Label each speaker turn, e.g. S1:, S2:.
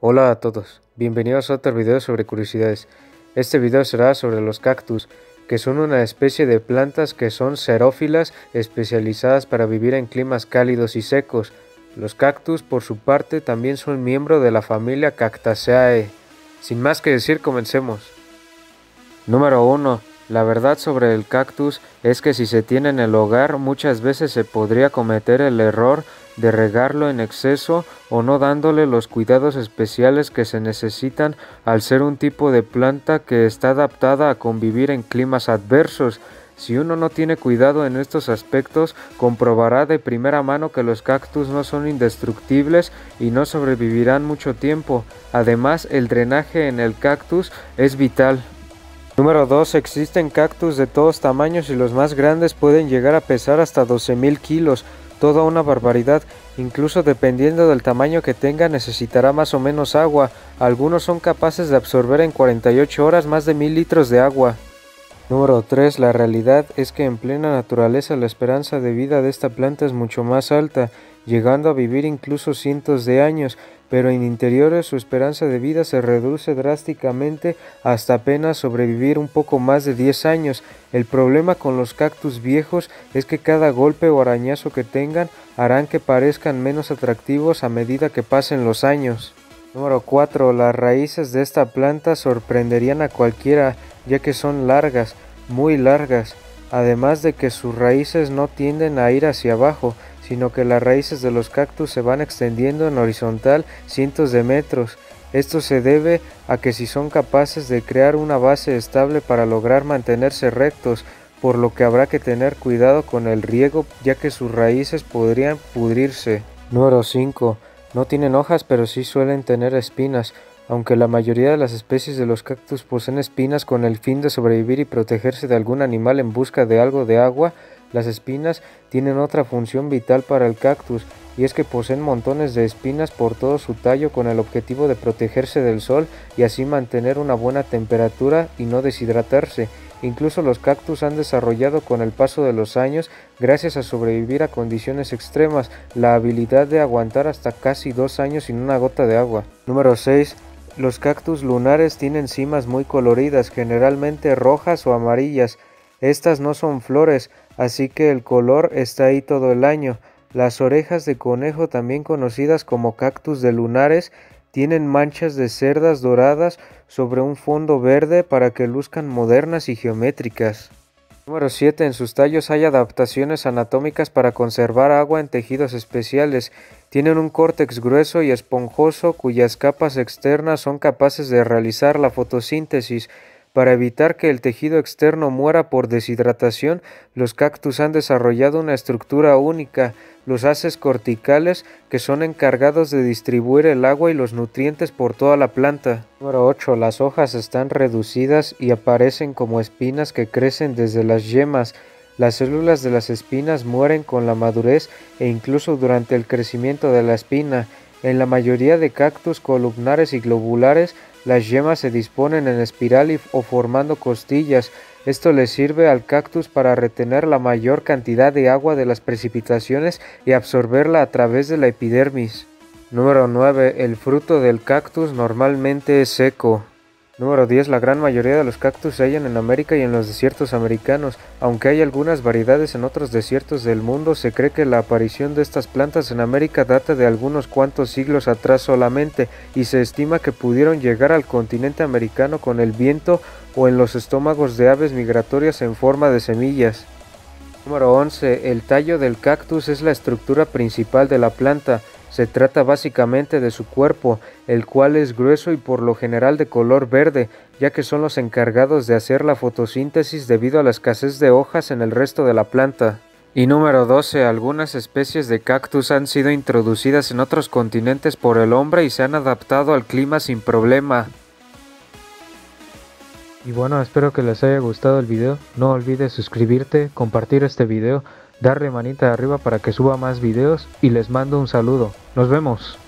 S1: Hola a todos, bienvenidos a otro video sobre curiosidades. Este video será sobre los cactus, que son una especie de plantas que son xerófilas especializadas para vivir en climas cálidos y secos. Los cactus, por su parte, también son miembro de la familia Cactaceae. Sin más que decir, comencemos. Número 1. La verdad sobre el cactus es que si se tiene en el hogar muchas veces se podría cometer el error de regarlo en exceso o no dándole los cuidados especiales que se necesitan al ser un tipo de planta que está adaptada a convivir en climas adversos. Si uno no tiene cuidado en estos aspectos, comprobará de primera mano que los cactus no son indestructibles y no sobrevivirán mucho tiempo. Además, el drenaje en el cactus es vital. Número 2. Existen cactus de todos tamaños y los más grandes pueden llegar a pesar hasta 12.000 kilos. Toda una barbaridad, incluso dependiendo del tamaño que tenga necesitará más o menos agua. Algunos son capaces de absorber en 48 horas más de 1000 litros de agua. Número 3. La realidad es que en plena naturaleza la esperanza de vida de esta planta es mucho más alta, llegando a vivir incluso cientos de años, pero en interiores su esperanza de vida se reduce drásticamente hasta apenas sobrevivir un poco más de 10 años. El problema con los cactus viejos es que cada golpe o arañazo que tengan harán que parezcan menos atractivos a medida que pasen los años. Número 4. Las raíces de esta planta sorprenderían a cualquiera ya que son largas, muy largas, además de que sus raíces no tienden a ir hacia abajo, sino que las raíces de los cactus se van extendiendo en horizontal cientos de metros. Esto se debe a que si son capaces de crear una base estable para lograr mantenerse rectos, por lo que habrá que tener cuidado con el riego ya que sus raíces podrían pudrirse. Número 5. No tienen hojas pero sí suelen tener espinas. Aunque la mayoría de las especies de los cactus poseen espinas con el fin de sobrevivir y protegerse de algún animal en busca de algo de agua, las espinas tienen otra función vital para el cactus, y es que poseen montones de espinas por todo su tallo con el objetivo de protegerse del sol y así mantener una buena temperatura y no deshidratarse. Incluso los cactus han desarrollado con el paso de los años, gracias a sobrevivir a condiciones extremas, la habilidad de aguantar hasta casi dos años sin una gota de agua. Número 6. Los cactus lunares tienen cimas muy coloridas, generalmente rojas o amarillas. Estas no son flores, así que el color está ahí todo el año. Las orejas de conejo, también conocidas como cactus de lunares, tienen manchas de cerdas doradas sobre un fondo verde para que luzcan modernas y geométricas. Número 7. En sus tallos hay adaptaciones anatómicas para conservar agua en tejidos especiales. Tienen un córtex grueso y esponjoso cuyas capas externas son capaces de realizar la fotosíntesis. Para evitar que el tejido externo muera por deshidratación, los cactus han desarrollado una estructura única, los haces corticales, que son encargados de distribuir el agua y los nutrientes por toda la planta. Número 8. Las hojas están reducidas y aparecen como espinas que crecen desde las yemas. Las células de las espinas mueren con la madurez e incluso durante el crecimiento de la espina. En la mayoría de cactus columnares y globulares, las yemas se disponen en espiral o formando costillas. Esto le sirve al cactus para retener la mayor cantidad de agua de las precipitaciones y absorberla a través de la epidermis. Número 9. El fruto del cactus normalmente es seco. Número 10. La gran mayoría de los cactus se hallan en América y en los desiertos americanos. Aunque hay algunas variedades en otros desiertos del mundo, se cree que la aparición de estas plantas en América data de algunos cuantos siglos atrás solamente y se estima que pudieron llegar al continente americano con el viento o en los estómagos de aves migratorias en forma de semillas. Número 11. El tallo del cactus es la estructura principal de la planta. Se trata básicamente de su cuerpo, el cual es grueso y por lo general de color verde, ya que son los encargados de hacer la fotosíntesis debido a la escasez de hojas en el resto de la planta. Y número 12. Algunas especies de cactus han sido introducidas en otros continentes por el hombre y se han adaptado al clima sin problema. Y bueno, espero que les haya gustado el video. No olvides suscribirte, compartir este video darle manita arriba para que suba más videos y les mando un saludo. Nos vemos.